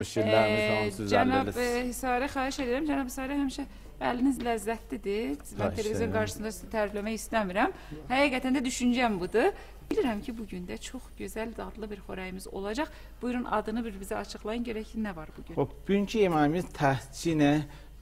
Şirlərimiz Ee, hamısı Cənab e, Hisarə xahiş edirəm. Cənab Hisarə həmişə əliniz ləzzətlidir. Mən televizyon qarşısında sizi tərifləmək istəmirəm. Həqiqətən də düşüncəm budur. Bilirəm ki, bu gün də çox gözəl, dadlı bir xörəyimiz olacaq. Buyurun adını bir bizə açıqlayın görək ki, nə var bu gün. Hop, bugünkü yeməyimiz təhci ilə,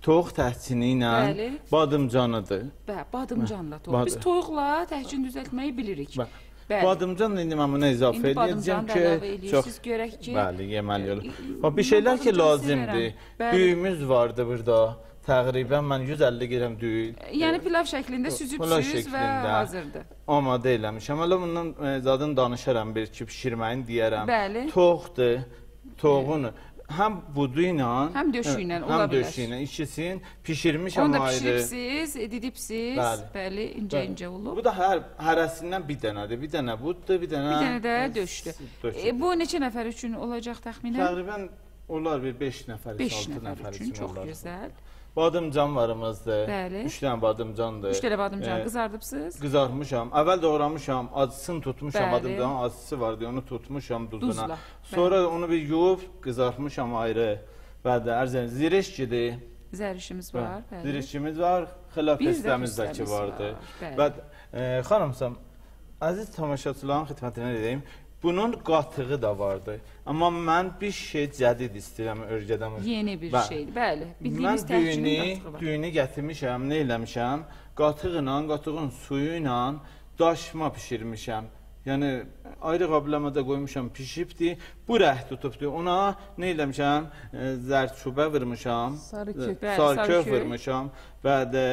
toyuq təhcini ilə Bəli. badımcanıdır. Bə, badımcanla toyuq. Biz toyuqla təhcin düzəltməyi bilirik. Bə- Bəli. Badımcanla indi mən buna badımcanı edəcəm ki, əlavə edirsiniz. Görək ki, Bəli, yeməli olur. e, Hop, bir şeylər ki badımcan lazımdır. Düyümüz vardı burada. Təqribən mən 150 qram düyü Yəni pilav şəklində süzübsüz və hazırdır. amadə eləmişəm. Hələ bundan e, zadın danışaram bir ki, bişirməyini deyərəm. Bəli. Toyuqdur. Toyuğun həm budu ilə, Həm döşü ilə, həm ola bilər. döşü ilə ikisini pişirmişəm Onu da pişiribsiz, e, didibsiz. Bəli. İncə-incə olub. Bu da hər hərəsindən bir dənədir. Bir dənə buddur, bir dənə. Bir dənə də döşdü. döşdü. E, bu neçə nəfər üçün olacaq təxminən? Təqribən olar bir 5 nəfər, 5 6 nəfər nəfər üçün üçün çox olar. gözəl. Badımcan varımızdır. Bəli. 3 dənə badımcandır. 3 dənə badımcan E, qızardıbsız. Qızartmışam. Əvvəl doğramışam, acısını tutmuşam, Bəli. badımcanın acısı vardı, onu tutmuşam duzuna. Duzla, Sonra onu bir yuyub qızartmışam ayrı. Bəli, ərzən zirişkidir. Zərişimiz var, bəli. Zirişkimiz var, xilaf Bir də ki vardı. var, bəli. Və e, xanımsam, əziz tamaşaçıların xidmətinə deyim, bunun qatığı da vardı. Amma mən bir şey cədid istəyirəm örgədən. Yeni bir Bəli. şeydir. Bəli, Mən bildiyimiz tərkibin düyünü, düyünü gətirmişəm, nə eləmişəm? Qatıqla, qatığın suyu ilə daşma bişirmişəm. Yəni ayrı qablamada qoymuşam, pişibdi. Bu rəh tutubdu. Ona nə eləmişəm? E, Zərçubə vurmuşam. Sarı kök. Bəli, Sarı sarı kök kök. vurmuşam və də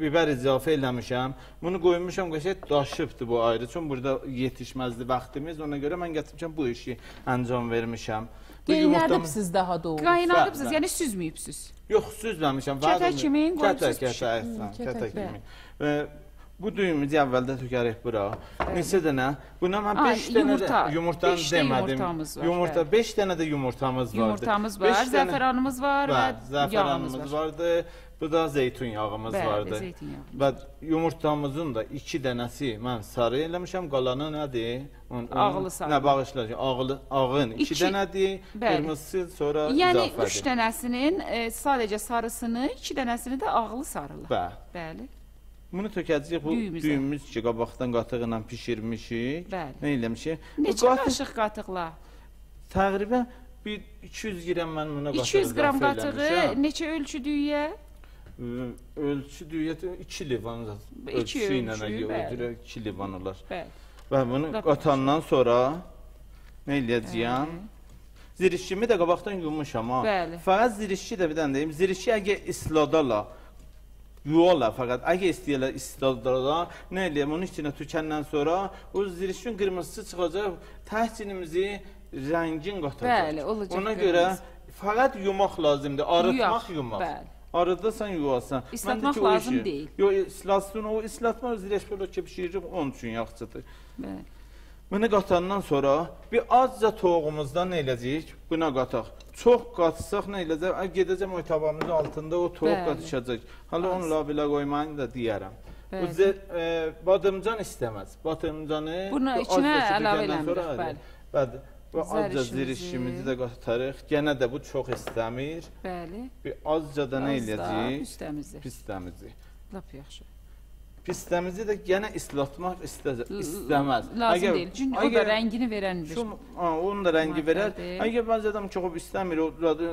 biber izafə eləmişəm. Bunu qoymuşam, qəşəng daşıbdı bu ayrı. Çünki burada yetişməzdi vaxtımız. Ona görə mən gətirmişəm bu işi ancam vermişəm. Bu yumurtamı- Qeynədibsiz daha doğrusu. Qaynadıbsız, Bəli, yəni süzməyibsiz. Yox, süzməmişəm. Kətə kimi Kətə, qoyubsuz kətə, pişir. əhsən, Hı, kətə kətə, kimi. Bu düyümüzü əvvəldə tökərik bura. Neçə dənə? Buna mən Ay, 5 dənə də yumurtanı Beş demədim. var, Yumurta bəli. 5 dənə də yumurtamız vardı. Yumurtamız var, dənə- zəfəranımız var və zəfəranımız var. vardı. Bu da zeytun yağımız Bəli, vardı. zeytinyağımız Və yumurtamızın da 2 dənəsi mən sarı eləmişəm, qalanı nədir? Onun, Ağlı sarı. Nə bağışlayacaq? Ağlı, ağın 2 İki- dənədir, qırmızısı sonra Yəni izafədir. 3 dənəsinin e, sadəcə sarısını, 2 dənəsini də ağlı sarılı. Bəli. Bəli. Bunu tökəcəyik bu Düyümüzə. düyümüz ki, qabaqdan qatıqla bişirmişik. Bəli. Nə eləmişik? Neçə qatıq qaşıq qatıqla? təqribən bir 200 qram mən buna qatıq 200 qram qatığı neçə ölçü düyüyə? Ölçü düyəti 2 livan ölçüsü ilə bəli. 2 livan olar. Bəli. Və bunu qatandan sonra nə eləyəcəyəm? Zirişkimi də qabaqdan yummuşam ha. Bəli. Fəqət zirişki də bir dənə deyim. Zirişki əgər isladala yuvala fəqət əgər istəyirlər isladala nə eləyəm onun içinə tökəndən sonra o zirişkin qırmızısı çıxacaq, təhcinimizi rəngin qatacaq. Bəli, olacaq Ona görə fəqət yumaq lazımdır, arıtmaq Yuyaq, yumaq. bəli. Arıdasan yuvasan. İslatmaq lazım deyil. Yox, islatsın o islatma zirəş belə ki bişiririk onun üçün yaxşıdır. Bəli. Bunu qatandan sonra bir azca toyuğumuzdan nə eləyəcəyik? Buna qataq. Çox qatsaq nə eləyəcək? Ay gedəcəm o tavamızın altında o Bəli. qatışacaq. Hala onu labilə qoymayın da deyərəm. Bu Bəli. zə- e, badımcan istəməz. Badımcanı Bunu bu içinə əlavə eləmirik, bəli. Bəli. Və azca zirişimizi də qatarıq. Yenə də bu çox istəmir. Bəli. Bir azca da nə eləyəcəyik? Üstəmizi. Pistəmizi. Lap yaxşı. Pistəmizi də yenə islatmaq istəz istəməz. Lazım Əgər- deyil. Çünki o da rəngini verəndir. Şu, ha, onun da rəngi verər. Əgər bəzi adam çox istəmir, o dadı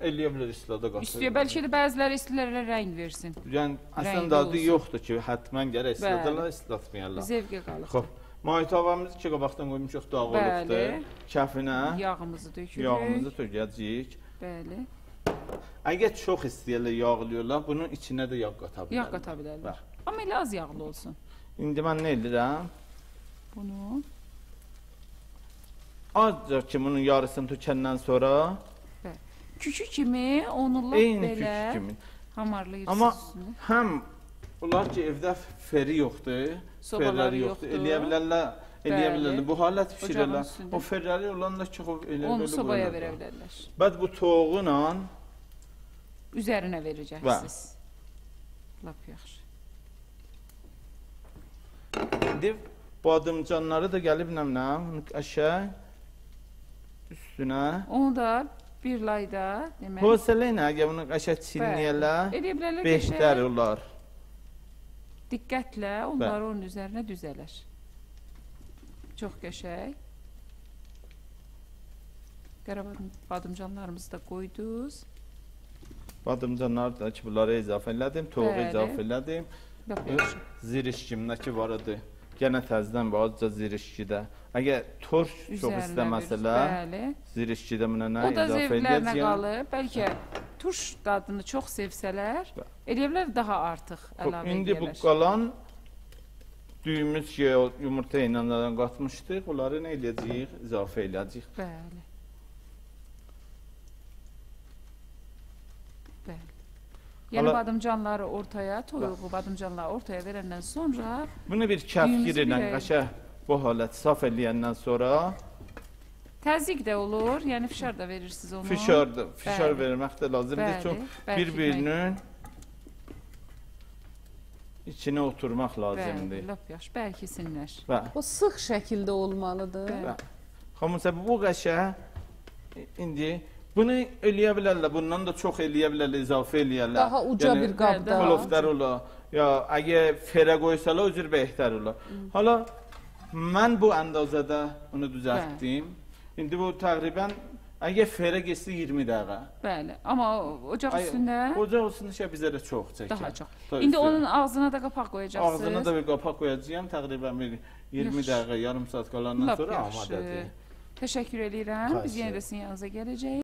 eləyə bilər islada qatır. İstəyə bəlkə də bəziləri istəyirlər rəng versin. Yəni əslən dadı yoxdur ki, həttəmən gərək Bəli. isladalar, islatmayarlar. Zevqə qalır. Xoş. Maytavamızı ki, qabaqdan qoymuşuq dağılıbdır. Bəli. Kəfinə Yağımızı dökürük. yağımızı tökəcəyik. Bəli. Əgər çox istəyirlər yağlıyorlar, bunun içinə də yağ qata bilərlər. Yağ qata bilərlər. Bax. Amma elə az yağlı olsun. İndi mən nə edirəm? Bunu Azca ki, bunun yarısını tökəndən sonra kükü kimi onu lap belə kimi. hamarlayırsınız Amma üstünü. həm onlar ki, evdə feri yoxdur, ferləri yoxdur. Eləyə bilərlər, eləyə Bəli. bilərlər. Bu halət üstündə. O ferləri olanda ki, o elə Onu sobaya verə bilərlər. Bəd bu toğuğla Üzərinə verəcəksiniz. Lap yaxşı. İndi badımcanları da gəlib nəmnəm, qəşəng üstünə Onu da Bir layda demək. Hövsələ ilə əgər bunu qəşəng behter qəşəng. olar. Diqqətlə onları onun üzərinə düzələr. Çox qəşəng. Qara badım- badımcanlarımızı da qoyduz. Badımcanlar da ki, bunları əzafə elədim, toyuğu Bəli. əzafə elədim. Zirişkimdəki var idi. Yenə təzədən bazca zirişkidə. Əgər turş çox istəməsələr, zirişkidə mənə nə O da əzafə zevklərinə eləyəcəyəm. qalır. Bəlkə turş dadını çox sevsələr, eləyə bilər daha artıq əlavə İndi bu qalan düyümüz ki, o yumurta ilə nədən qatmışdıq, onları nə edəcəyik? İzafə eləyəcəyik. Bəli. Bəli. Yəni Hala- badımcanları ortaya, toyuğu badımcanları ortaya verəndən sonra Bunu bir kəfkir ilə qəşəng bu halət saf eləyəndən sonra təzyiq də olur, yəni fişar da verirsiniz onu. fişarda, fişar Bəli. vermək də lazımdır. Bəli, bərkitmək. bir-birinin içinə oturmaq Bəli, lazımdır. lap yaxşı, bərkisinlər. Və O sıx şəkildə olmalıdır. Bəli. Xamısə bu qəşə indi bunu eləyə bilərlər, bundan da çox eləyə bilərlər, izafə eləyərlər. Daha uca bir qabda. Bəli, Koloflar ola. Ya əgər ferə qoysalar o cür behter olar. Hala mən bu əndazədə bunu düzəltdim. İndi bu təqribən əgər ferə getsə 20 dəqiqə. Bəli, amma ocaq Ay, üstündə Ocaq üstündə şey bizə də çox çəkir. daha çox. Tabii İndi ki. onun ağzına da qapaq qoyacaqsınız. ağzına da bir qapaq qoyacağam təqribən bir 20 Yaxşı. dəqiqə, yarım saat qalandan sonra yaxşı. amadədir. Təşəkkür edirəm. Biz yenə də sizin yanınıza gələcəyik.